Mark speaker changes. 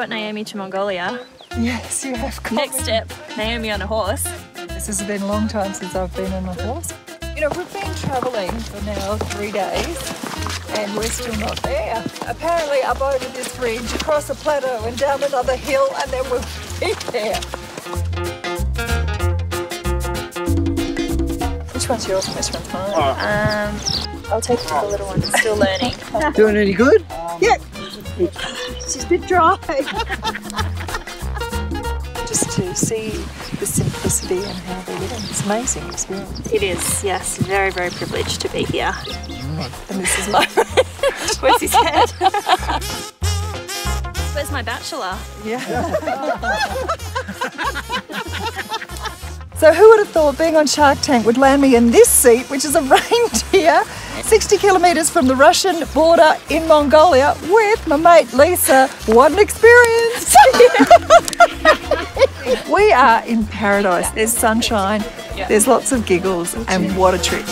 Speaker 1: got Naomi to Mongolia.
Speaker 2: Yes, you have. Got
Speaker 1: Next step, Naomi on a horse.
Speaker 2: This has been a long time since I've been on a horse. You know, we've been travelling for now three days and we're still not there. Apparently up over this ridge, across a plateau and down another hill and then we'll be there. Which one's yours and which one's mine?
Speaker 1: Um, I'll take the little one. Still learning.
Speaker 3: Doing any good?
Speaker 2: Yeah. She's a bit dry. Just to see the simplicity and how they live. It's an amazing experience.
Speaker 1: It is, yes. Very, very privileged to be here.
Speaker 2: And this is my
Speaker 1: Where's his head? Where's my bachelor?
Speaker 2: Yeah. so who would have thought being on Shark Tank would land me in this seat, which is a reindeer, 60 kilometres from the Russian border in Mongolia with my mate Lisa. What an experience! we are in paradise. There's sunshine, there's lots of giggles, and what a trip.